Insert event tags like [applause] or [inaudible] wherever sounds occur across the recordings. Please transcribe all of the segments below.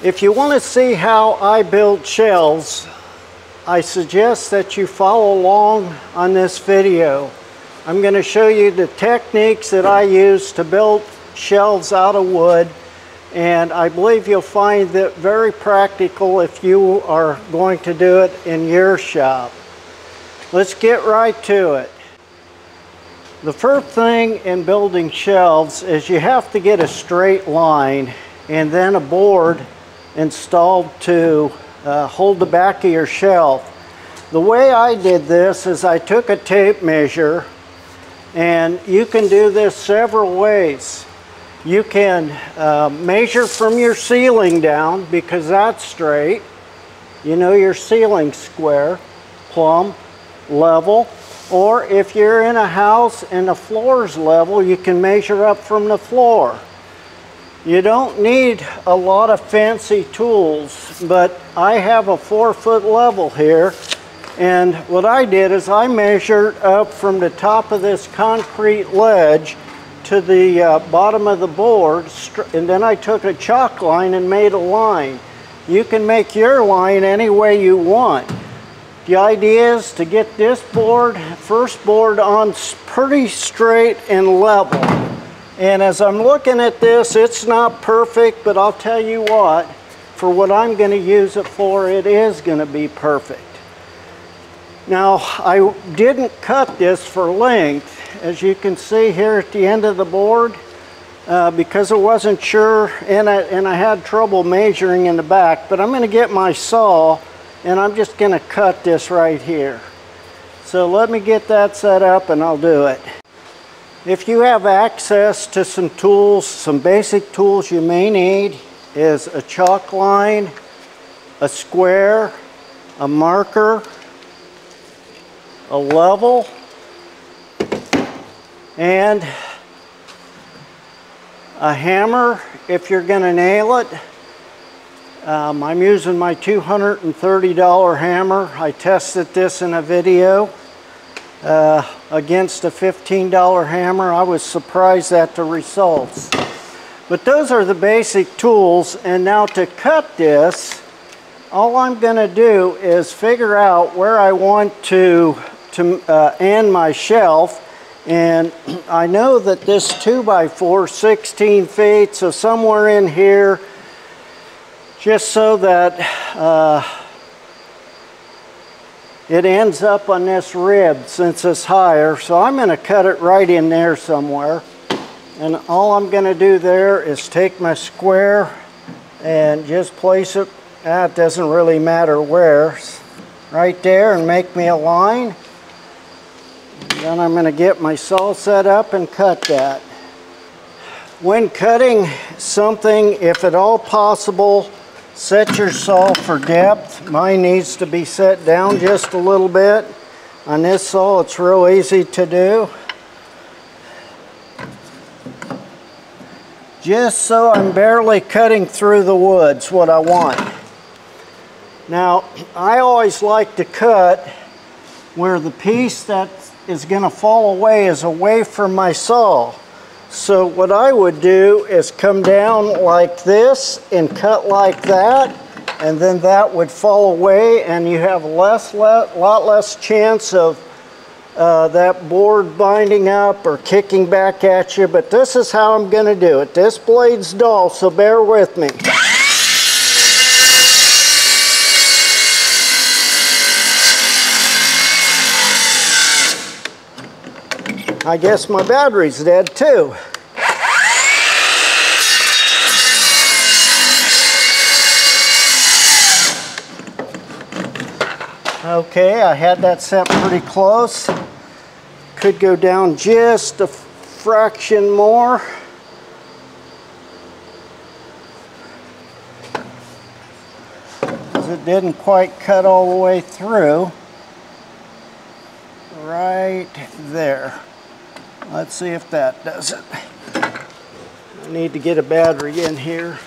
If you want to see how I build shelves, I suggest that you follow along on this video. I'm going to show you the techniques that I use to build shelves out of wood and I believe you'll find that very practical if you are going to do it in your shop. Let's get right to it. The first thing in building shelves is you have to get a straight line and then a board installed to uh, hold the back of your shelf. The way I did this is I took a tape measure and you can do this several ways. You can uh, measure from your ceiling down because that's straight. You know your ceiling square, plumb, level. Or if you're in a house and the floor's level, you can measure up from the floor. You don't need a lot of fancy tools, but I have a four foot level here. And what I did is I measured up from the top of this concrete ledge to the uh, bottom of the board and then I took a chalk line and made a line. You can make your line any way you want. The idea is to get this board, first board on pretty straight and level. And as I'm looking at this, it's not perfect, but I'll tell you what, for what I'm going to use it for, it is going to be perfect. Now, I didn't cut this for length, as you can see here at the end of the board uh, because I wasn't sure and I, and I had trouble measuring in the back but I'm going to get my saw and I'm just going to cut this right here. So let me get that set up and I'll do it if you have access to some tools some basic tools you may need is a chalk line a square a marker a level and a hammer if you're going to nail it. Um, I'm using my $230 hammer. I tested this in a video uh, against a $15 hammer. I was surprised at the results. But those are the basic tools and now to cut this all I'm going to do is figure out where I want to, to uh, end my shelf and [clears throat] I know that this 2x4 16 feet, so somewhere in here, just so that uh, it ends up on this rib since it's higher. So I'm going to cut it right in there somewhere. And all I'm going to do there is take my square and just place it, ah, it doesn't really matter where, right there and make me a line. Then I'm going to get my saw set up and cut that. When cutting something, if at all possible, set your saw for depth. Mine needs to be set down just a little bit. On this saw, it's real easy to do. Just so I'm barely cutting through the woods what I want. Now, I always like to cut where the piece that is going to fall away is away from my saw. So what I would do is come down like this and cut like that and then that would fall away and you have less, lot less chance of uh, that board binding up or kicking back at you but this is how I'm going to do it. This blade's dull so bear with me. I guess my battery's dead too. Okay, I had that set pretty close. Could go down just a fraction more. It didn't quite cut all the way through. Right there. Let's see if that does it. I need to get a battery in here.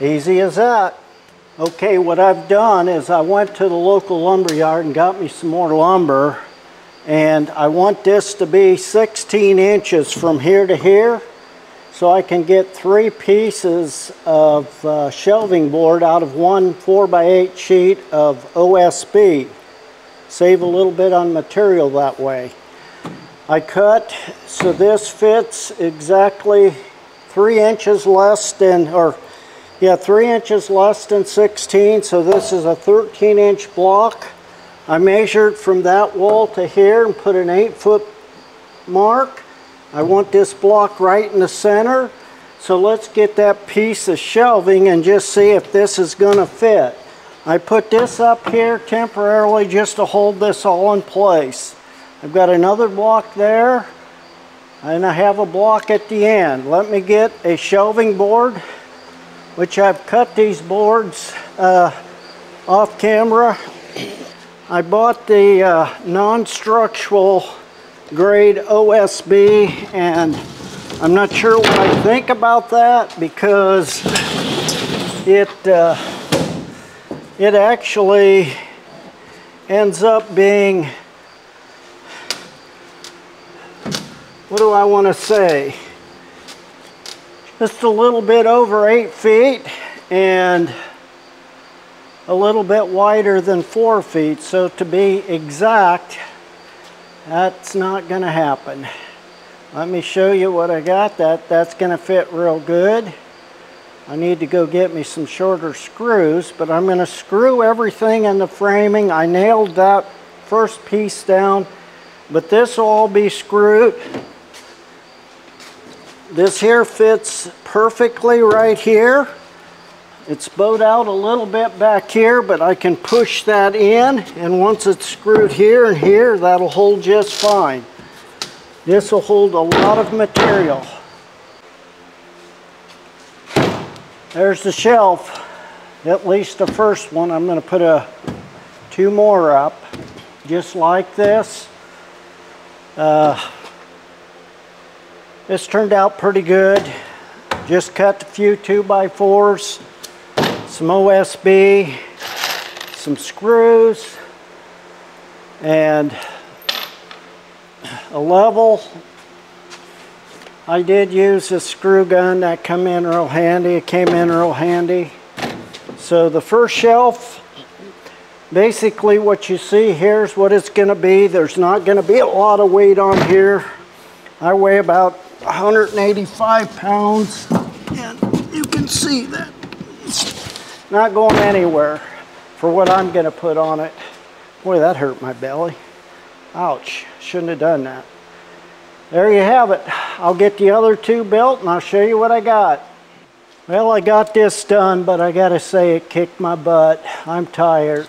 Easy as that. Okay, what I've done is I went to the local lumber yard and got me some more lumber and I want this to be 16 inches from here to here so I can get three pieces of uh, shelving board out of one 4x8 sheet of OSB. Save a little bit on material that way. I cut so this fits exactly three inches less than, or yeah, three inches less than 16. So this is a 13 inch block. I measured from that wall to here and put an eight foot mark. I want this block right in the center. So let's get that piece of shelving and just see if this is gonna fit. I put this up here temporarily just to hold this all in place. I've got another block there and I have a block at the end. Let me get a shelving board, which I've cut these boards uh, off camera. I bought the uh, non-structural grade OSB and I'm not sure what I think about that because it uh, it actually ends up being what do I want to say? Just a little bit over eight feet and a little bit wider than four feet. So to be exact, that's not going to happen. Let me show you what I got. That That's going to fit real good. I need to go get me some shorter screws, but I'm going to screw everything in the framing. I nailed that first piece down, but this will all be screwed this here fits perfectly right here. It's bowed out a little bit back here, but I can push that in, and once it's screwed here and here, that'll hold just fine. This will hold a lot of material. There's the shelf, at least the first one. I'm going to put a two more up, just like this. Uh, this turned out pretty good. Just cut a few 2 by 4s some OSB, some screws, and a level. I did use a screw gun that come in real handy. It came in real handy. So the first shelf, basically what you see here is what it's going to be. There's not going to be a lot of weight on here. I weigh about 185 pounds and you can see that not going anywhere for what I'm going to put on it. Boy, that hurt my belly. Ouch, shouldn't have done that. There you have it. I'll get the other two built and I'll show you what I got. Well, I got this done, but I gotta say it kicked my butt. I'm tired.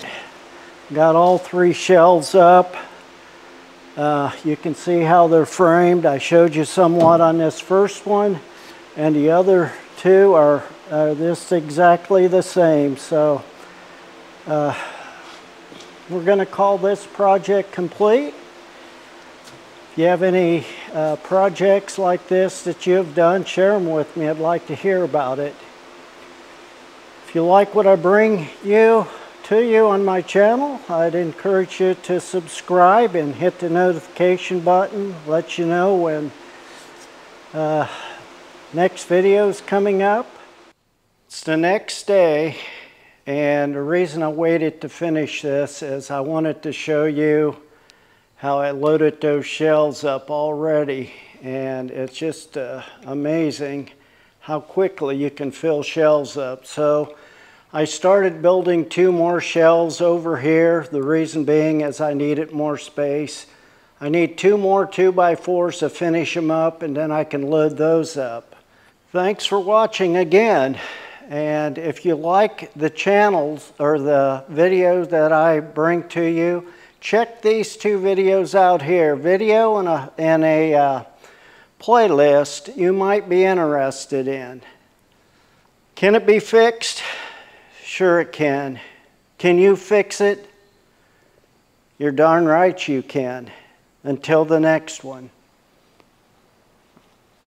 Got all three shelves up. Uh, you can see how they're framed. I showed you somewhat on this first one and the other two are uh, this exactly the same. So uh, we're going to call this project complete. If you have any uh, projects like this that you've done, share them with me. I'd like to hear about it. If you like what I bring you, to you on my channel. I'd encourage you to subscribe and hit the notification button, let you know when uh, next video is coming up. It's the next day and the reason I waited to finish this is I wanted to show you how I loaded those shells up already and it's just uh, amazing how quickly you can fill shells up. So I started building two more shells over here. The reason being is I needed more space. I need two more 2x4s to finish them up and then I can load those up. Thanks for watching again. And if you like the channels or the videos that I bring to you, check these two videos out here. Video and a, and a uh, playlist you might be interested in. Can it be fixed? Sure, it can. Can you fix it? You're darn right you can. Until the next one.